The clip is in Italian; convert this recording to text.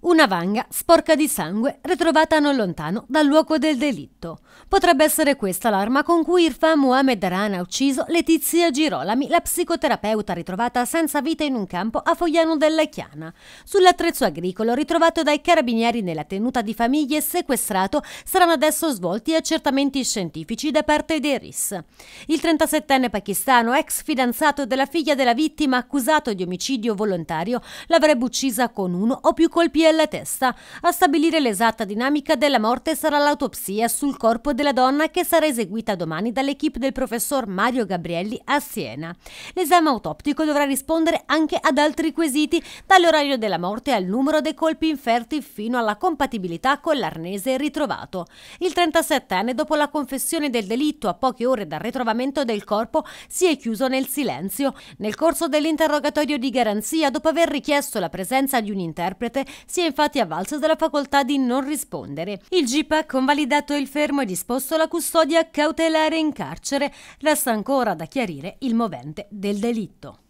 Una vanga sporca di sangue ritrovata non lontano dal luogo del delitto. Potrebbe essere questa l'arma con cui Irfan Mohamed Aran ha ucciso Letizia Girolami, la psicoterapeuta ritrovata senza vita in un campo a Fogliano della Chiana. Sull'attrezzo agricolo ritrovato dai carabinieri nella tenuta di famiglie sequestrato saranno adesso svolti accertamenti scientifici da parte dei RIS. Il 37enne pakistano, ex fidanzato della figlia della vittima accusato di omicidio volontario, l'avrebbe uccisa con uno o più colpi alla testa. A stabilire l'esatta dinamica della morte sarà l'autopsia sul corpo della donna che sarà eseguita domani dall'equipe del professor Mario Gabrielli a Siena. L'esame autoptico dovrà rispondere anche ad altri quesiti, dall'orario della morte al numero dei colpi inferti fino alla compatibilità con l'arnese ritrovato. Il 37enne, dopo la confessione del delitto a poche ore dal ritrovamento del corpo, si è chiuso nel silenzio. Nel corso dell'interrogatorio di garanzia, dopo aver richiesto la presenza di un interprete, si si è infatti avvalso della facoltà di non rispondere. Il GIP ha convalidato il fermo e disposto la custodia cautelare in carcere. Resta ancora da chiarire il movente del delitto.